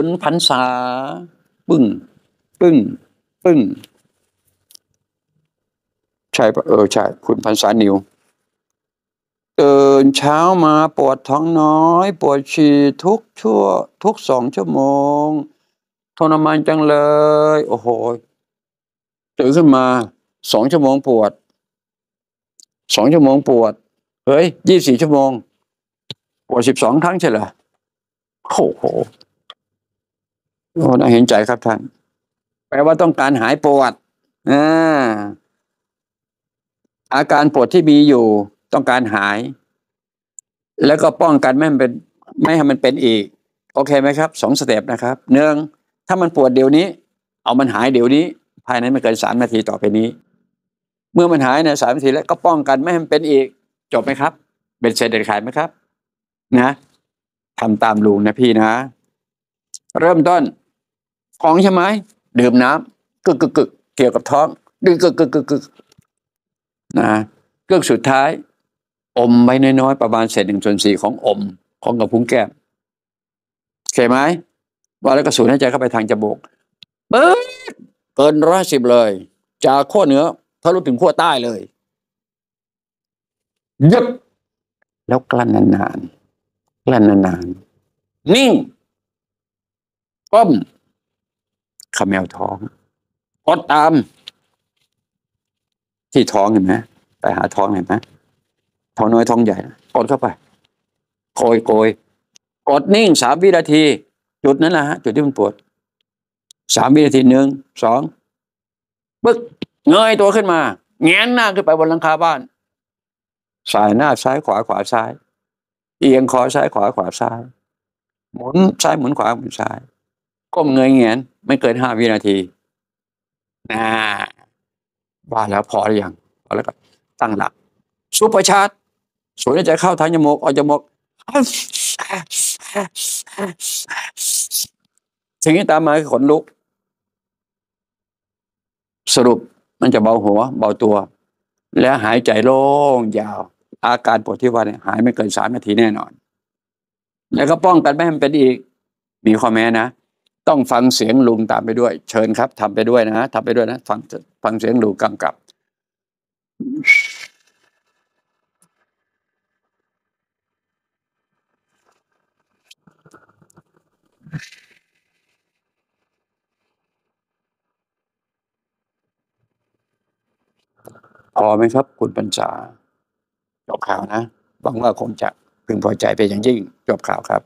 ขุนพันษา ปึ้ง ปึ้ง ปึ้ง ใช่เออใช่ขุนพันษานิวตื่นเช้ามาปวดท้องน้อย ปวดฉี่ทุกชั่ว ทุกสองชั่วโมงทรมานจังเลย โอ้โหตื่นขึ้นมาสองชั่วโมงปวดสองชั่วโมงปวด เฮ้ยยี่สี่ชั่วโมง ปวดสิบสองครั้งใช่เหรอโอ้โห โอ้น่าเห็นใจครับท่าน แปลว่าต้องการหายปวดอ่าอาการปวดที่มีอยู่ต้องการหาย แล้วก็ป้องกันไม่ให้มันเป็น ไม่ให้มันเป็นอีก โอเคไหมครับสองสเต็ปนะครับหนึ่งถ้ามันปวดเดี๋ยวนี้ เอามันหายเดี๋ยวนี้ ภายในไม่เกินสามนาทีต่อไปนี้ เมื่อมันหายในสามนาทีแล้วก็ป้องกันไม่ให้มันเป็นอีก จบไหมครับเป็นเสร็จเด็ดขาดไหมครับ นะทำตามลุงนะพี่นะ เริ่มต้น ท้องใช่ไหมดื่มน้ำกึกกึกกึกเกี่ยวกับท้องดื่มกึกกึกกึกกึกนะเรื่องสุดท้าย อมไว้น้อยๆประมาณเศษหนึ่งส่วนสี่ของอมของกระพุ้งแก้มเข้าไหมว่าแล้วก็สูดหายใจเข้าไปทางจมูกเบิดเกินร้อยสิบเลย จากขั้วเหนือทะลุถึงขั้วใต้เลยยึบแล้วกลั้นนานๆกลั้นนานๆนิ่งก้ม ขมแมวท้องกดตาม ที่ท้องเห็นไหมไปหาท้องเห็นไหมท้องน้อยท้องใหญ่กดเข้าไปโกยโกยกดนิ่งสามวินาที จุดนั้นแหละฮะจุดที่มันปวดสามวินาทีหนึ่งสองปึ๊กเงยตัวขึ้นมาแหงนหน้าขึ้นไปบนหลังคาบ้านส่ายหน้าซ้ายขวาขวาซ้าย เอียงคอซ้ายขวาขวาซ้าย หมุนซ้ายหมุนขวาหมุนซ้าย ก้มเงยเงียนไม่เกินห้าวินาทีนะว่าแล้วพอหรือยังพอแล้วก็ตั้งหลัก supercharge สูดหายใจเข้าทางจมูกออกจมูกสิ่งที่ตามมาคือขนลุก สรุปมันจะเบาหัว เบาตัว และหายใจโล่งยาว อาการปวดที่ว่าเนี่ยหายไม่เกินสามนาทีแน่นอน แล้วก็ป้องกันไม่ให้มันเป็นอีก มีข้อแม้นะ ต้องฟังเสียงลุงตามไปด้วย เชิญครับทำไปด้วยนะทำไปด้วยนะฟังฟังเสียงลุงกำกับ พอไหมครับคุณปัญจาจบข่าวนะหวังว่าคงจะพึงพอใจเป็นอย่างยิ่ง จบข่าวครับ